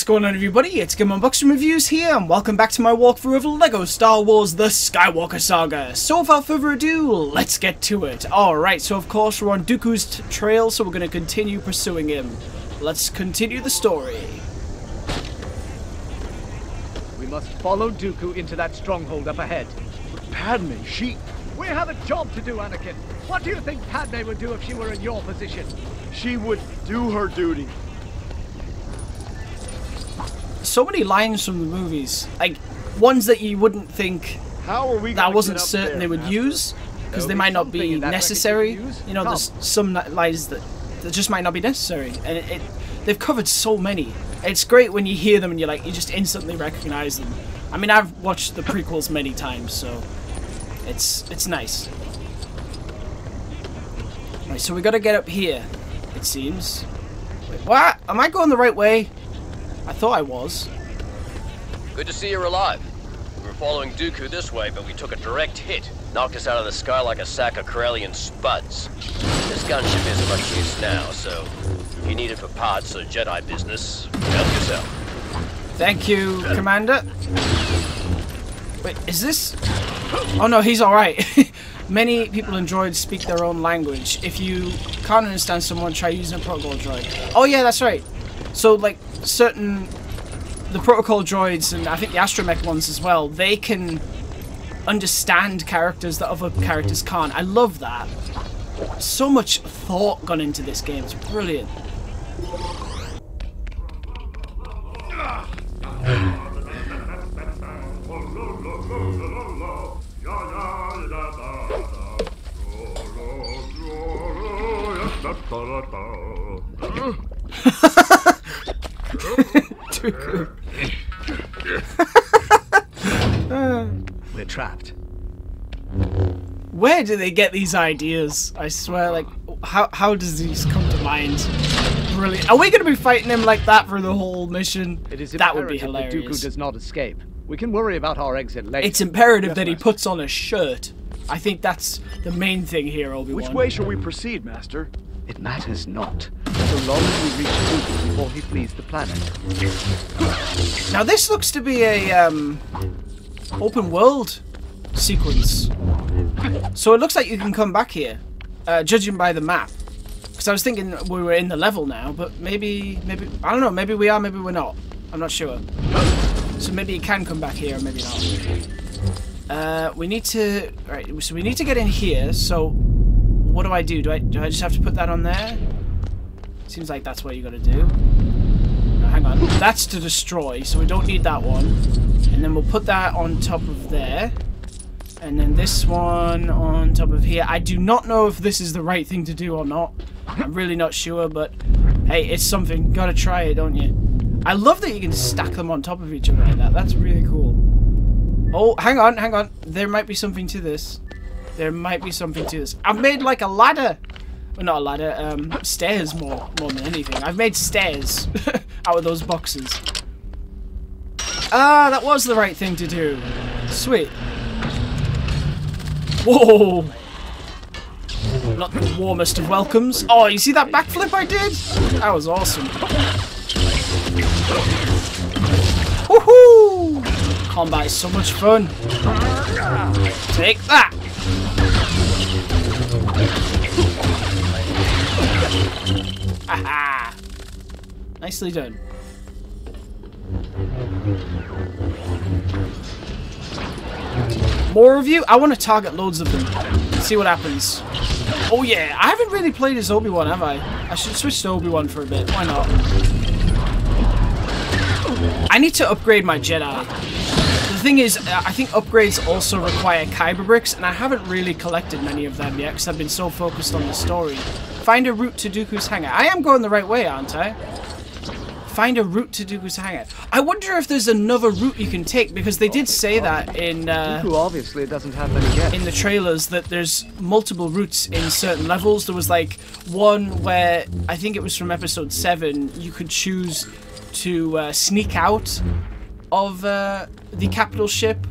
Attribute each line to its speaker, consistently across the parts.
Speaker 1: What's going on everybody, it's Game Unboxing Reviews here, and welcome back to my walkthrough of LEGO Star Wars The Skywalker Saga. So without further ado, let's get to it. Alright, so of course we're on Dooku's trail, so we're going to continue pursuing him. Let's continue the story.
Speaker 2: We must follow Dooku into that stronghold up ahead.
Speaker 3: Padme, she...
Speaker 2: We have a job to do, Anakin. What do you think Padme would do if she were in your position?
Speaker 3: she would do her duty.
Speaker 1: So many lines from the movies, like ones that you wouldn't think
Speaker 3: How are we
Speaker 1: that I wasn't certain they would use, because they might not be
Speaker 2: in that record
Speaker 1: necessary.
Speaker 2: you.
Speaker 1: You know, there's some lines that, that just might not be necessary, and it, it, they've covered so many. It's great when you hear them and you're like, you just instantly recognize them. I mean, I've watched the prequels many times, so it's it's nice. Right, so we got to get up here. It seems. Wait, what? Am I going the right way? I thought I was.
Speaker 4: Good to see you're alive. We were following Dooku this way, but we took a direct hit. Knocked us out of the sky like a sack of Corellian spuds. This gunship isn't much use now, so if you need it for parts or Jedi business, help yourself.
Speaker 1: Thank you, Commander. Wait, is this... Oh no, he's alright. Many people in droids speak their own language. If you can't understand someone, try using a protocol droid. Oh yeah, that's right. So, like, certain... The protocol droids, and I think the astromech ones as well, they can understand characters that other characters can't. I love that. So much thought gone into this game. It's brilliant. Dooku.
Speaker 2: We're trapped.
Speaker 1: Where do they get these ideas? I swear, like, how how does these come to mind? Brilliant. Are we going to be fighting him like that for the whole mission?
Speaker 2: It is
Speaker 1: that would be
Speaker 2: imperative that Dooku does not escape. We can worry about our exit later.
Speaker 1: It's imperative
Speaker 3: Yes,
Speaker 1: that he puts on a shirt. I think that's the main thing here, Obi Wan.
Speaker 3: Which way shall we proceed, Master?
Speaker 2: It matters not, so long as we reach before he flees the planet.
Speaker 1: Now this looks to be a um, open world sequence. So it looks like you can come back here, uh, judging by the map. Because I was thinking we were in the level now, but maybe, maybe I don't know. Maybe we are, maybe we're not. I'm not sure. So maybe you can come back here, or maybe not. Uh, we need to. Right. So we need to get in here. So what do I do? Do I do I just have to put that on there? Seems like that's what you got to do. Hang on. That's to destroy, so we don't need that one. And then we'll put that on top of there. And then this one on top of here. I do not know if this is the right thing to do or not. I'm really not sure, but hey, it's something. Gotta try it, don't you? I love that you can stack them on top of each other like that. That's really cool. Oh, hang on, hang on. There might be something to this. There might be something to this. I've made like a ladder. Well, not a ladder, um, stairs more, more than anything. I've made stairs out of those boxes. Ah, that was the right thing to do. Sweet. Whoa! Not the warmest of welcomes. Oh, you see that backflip I did? That was awesome. Woohoo! Combat is so much fun. Take that! Nicely done. More of you? I want to target loads of them. See what happens. Oh yeah, I haven't really played as Obi-Wan, have I? I should switch to Obi-Wan for a bit. Why not? I need to upgrade my Jedi. The thing is, uh, I think upgrades also require Kyber bricks, and I haven't really collected many of them yet because I've been so focused on the story. Find a route to Dooku's hangar. I am going the right way, aren't I? Find a route to Dooku's hangar. I wonder if there's another route you can take because they did say that in uh,
Speaker 2: Dooku obviously doesn't have many yet.
Speaker 1: in the trailers that there's multiple routes in certain levels. There was like one where I think it was from episode seven. You could choose to uh, sneak out of uh, the capital ship,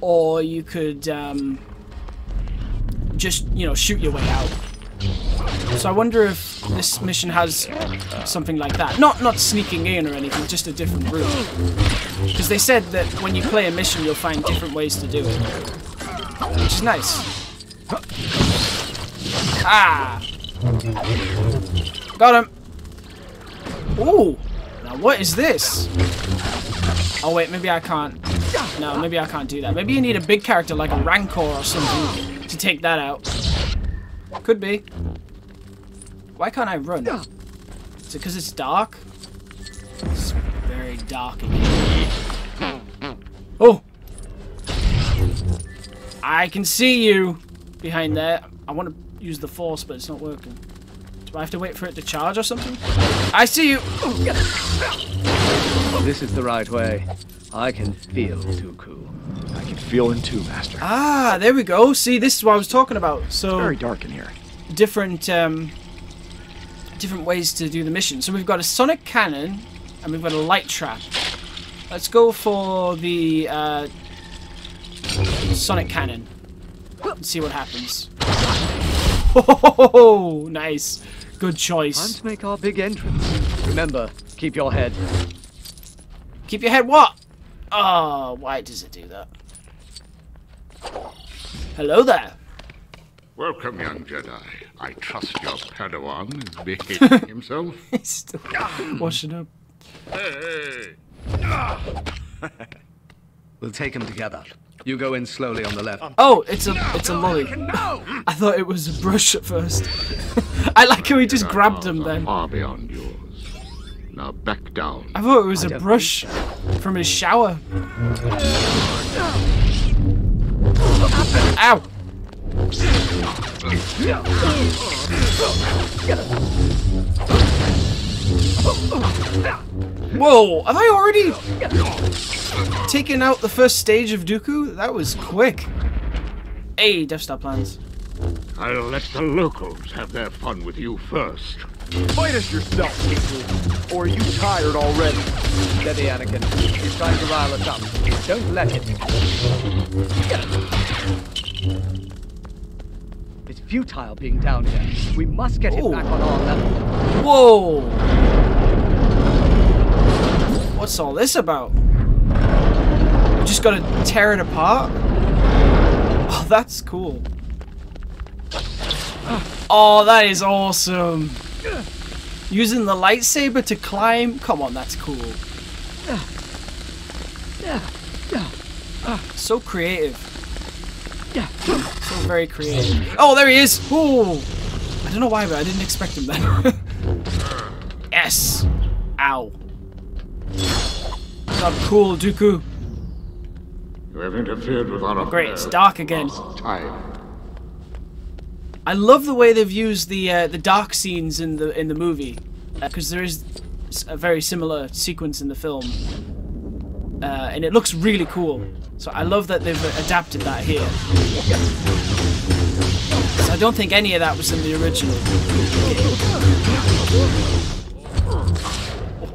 Speaker 1: or you could um, just you know shoot your way out. So I wonder if this mission has something like that. Not not sneaking in or anything, just a different route. Because they said that when you play a mission, you'll find different ways to do it, which is nice. Ah, got him. Ooh, now what is this? Oh wait, maybe I can't. No, maybe I can't do that. Maybe you need a big character like a Rancor or something to take that out. Could be. Why can't I run? Is it because it's dark? It's very dark in here. Oh! I can see you behind there. I want to use the force, but it's not working. Do I have to wait for it to charge or something? I see you!
Speaker 2: This is the right way. I can feel Dooku.
Speaker 3: I can feel him too, Master.
Speaker 1: Ah, there we go. See, this is what I was talking about. So
Speaker 3: Very dark in here.
Speaker 1: different um, different ways to do the mission. So we've got a sonic cannon and we've got a light trap. Let's go for the uh, sonic cannon and see what happens. Oh, nice. Good choice.
Speaker 2: Time to make our big entrance. Remember, keep your head.
Speaker 1: Keep your head what? Oh, why does it do that? Hello there.
Speaker 5: Welcome, young Jedi. I trust your Padawan is behaving himself.
Speaker 1: He's still washing up.
Speaker 5: Hey!
Speaker 2: We'll take them together. You go in slowly on the left.
Speaker 1: Oh, it's a it's a lolly. I thought it was a brush at first. I like how he just grabbed him then.
Speaker 5: Far beyond yours. Now back down.
Speaker 1: I thought it was a brush from his shower. Ow! Whoa! Have I already taken out the first stage of Dooku? That was quick. Hey, Death Star plans.
Speaker 5: I'll let the locals have their fun with you first.
Speaker 3: Fight us yourself, Dooku. Or are you tired already?
Speaker 2: Steady, Anakin. He's trying to rile us up. Don't let him. It's futile being down here. We must get him back on our level.
Speaker 1: Whoa! What's all this about? We just gotta tear it apart? Oh, that's cool. Oh, that is awesome. Using the lightsaber to climb? Come on, that's cool. Yeah. So creative. So very creative. Oh, there he is! Ooh! I don't know why, but I didn't expect him then. yes! Ow. Not cool, Dooku.
Speaker 5: You have interfered with our
Speaker 1: Great, it's dark again.
Speaker 5: Time.
Speaker 1: I love the way they've used the uh, the dark scenes in the in the movie, because there is a very similar sequence in the film, uh, and it looks really cool. So I love that they've adapted that here. So I don't think any of that was in the original.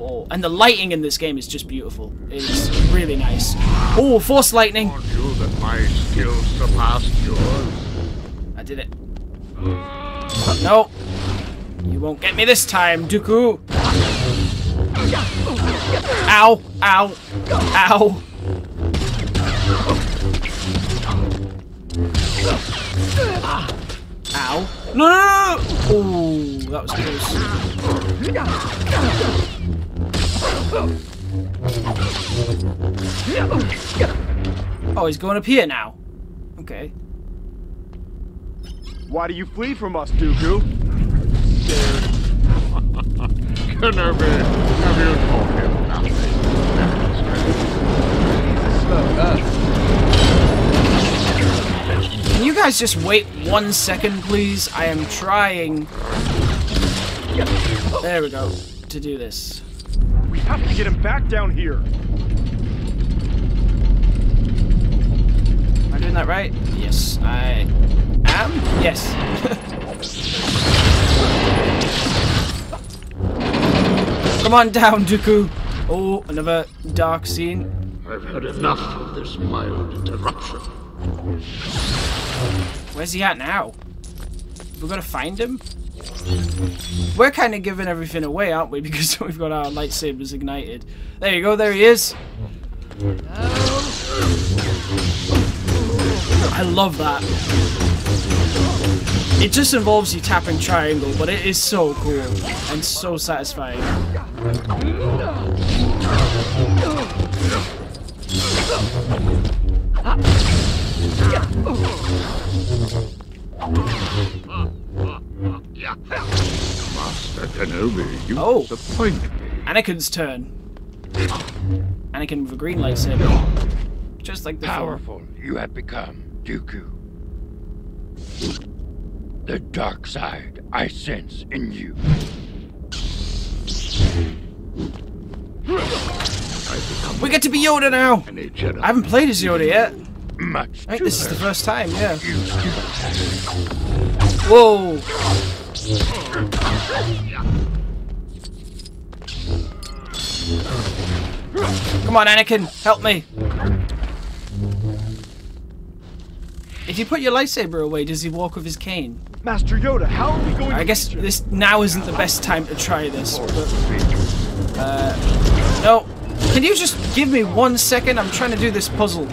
Speaker 1: Oh, and the lighting in this game is just beautiful. It's really nice. Oh, force lightning!
Speaker 5: Warned you that my skills surpassed yours.
Speaker 1: I did it. No. You won't get me this time, Dooku. Ow. Ow. Ow. Ow. No, no, no. Ooh, that was close. Oh, he's going up here now. Okay.
Speaker 3: Why do you flee from us, Dooku?
Speaker 5: Kenobi, have you taught him nothing?
Speaker 1: Can you guys just wait one second, please? I am trying. There we go. To do this.
Speaker 3: We have to get him back down here.
Speaker 1: Am I doing that right? Yes, I am. Yes. Come on down, Dooku. Oh, another dark scene.
Speaker 5: I've had enough of this mild interruption.
Speaker 1: Where's he at now? We gotta find him. We're kind of giving everything away, aren't we? Because we've got our lightsabers ignited. There you go, there he is. I love that. It just involves you tapping triangle, but it is so cool and so satisfying.
Speaker 5: Master Kenobi, you
Speaker 1: Oh.
Speaker 5: disappoint me.
Speaker 1: Anakin's turn. Anakin with a green lightsaber. Just like the
Speaker 6: Powerful you have become, Dooku. The dark side I sense in you.
Speaker 1: We get to be Yoda now! I haven't played as Yoda yet.
Speaker 6: Much
Speaker 1: I think this is the first time, yeah. Whoa! Come on, Anakin, help me! If you put your lightsaber away, does he walk with his cane?
Speaker 3: Master Yoda, how are we going
Speaker 1: I guess this now isn't the best time to try this, but... Uh, no. Can you just give me one second? I'm trying to do this puzzle.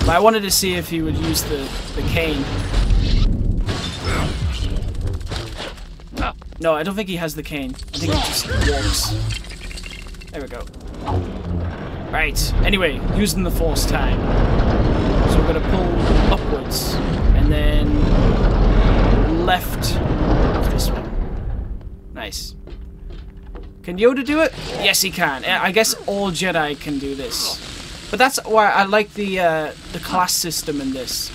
Speaker 1: But I wanted to see if he would use the, the cane. No, I don't think he has the cane. I think he just walks. There we go. Right. Anyway, using the force time. So we're gonna pull upwards and then left of this one. Nice. Can Yoda do it? Yes, he can. I guess all Jedi can do this. But that's why I like the uh, the class system in this.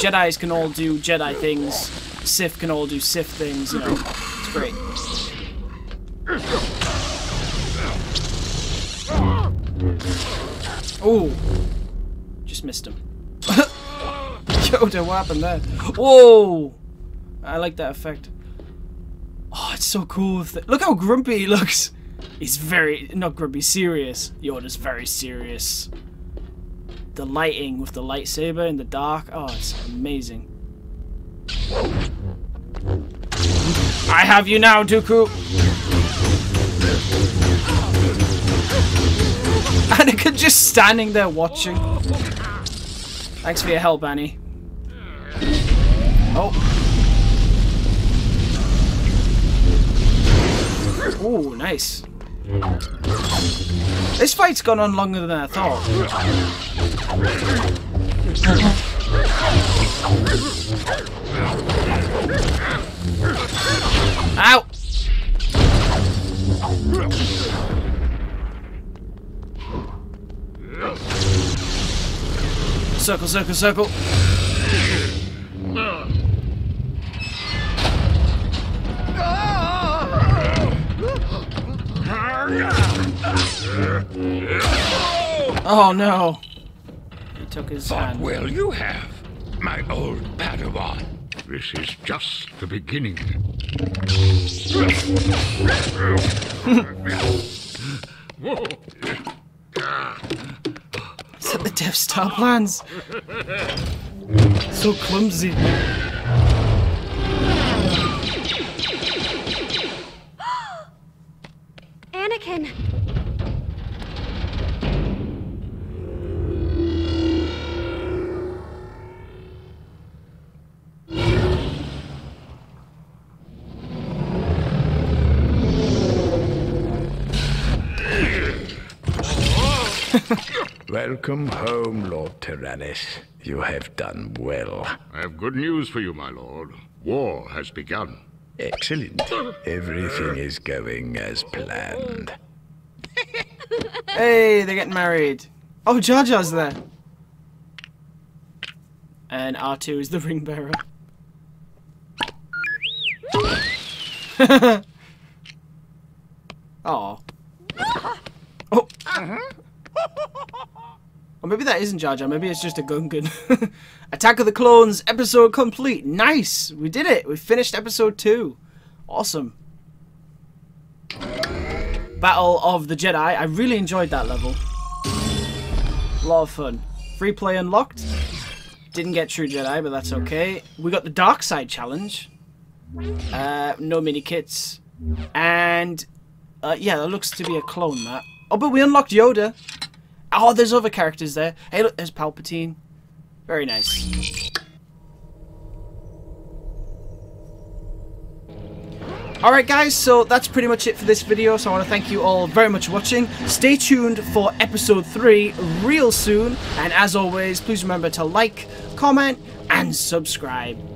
Speaker 1: Jedi's can all do Jedi things. Sith can all do Sith things. You know, it's great. Ooh, just missed him. Yoda, what happened there? Whoa! I like that effect. Oh, it's so cool. Look how grumpy he looks. He's very, not grumpy, serious. Yoda's very serious. The lighting with the lightsaber in the dark. Oh, it's amazing. I have you now, Dooku. Just standing there watching. Thanks for your help, Annie. Oh. Ooh, nice. This fight's gone on longer than I thought. Ow! Circle, circle, circle. Oh no. He took his
Speaker 6: Thought
Speaker 1: hand.
Speaker 6: well you have, my old Padawan.
Speaker 5: This is just the beginning. Whoa.
Speaker 1: Death Star plans? so clumsy.
Speaker 7: Welcome home, Lord Tyrannus. You have done well.
Speaker 5: I have good news for you, my lord. War has begun.
Speaker 7: Excellent. Everything is going as planned.
Speaker 1: Hey, they're getting married. Oh, Jar Jar's there. And R2 is the ring bearer. oh. Oh. Or maybe that isn't Jar Jar. Maybe it's just a Gungan. Attack of the Clones episode complete. Nice. We did it. We finished episode two. Awesome. Battle of the Jedi. I really enjoyed that level. A lot of fun. Free play unlocked. Didn't get True Jedi, but that's okay. We got the Dark Side Challenge. Uh, no mini kits. And, uh, yeah, that looks to be a clone, that. Oh, but we unlocked Yoda. Oh, there's other characters there. Hey, look, there's Palpatine. Very nice. Alright guys, so that's pretty much it for this video, so I want to thank you all very much for watching. Stay tuned for episode 3 real soon, and as always, please remember to like, comment, and subscribe.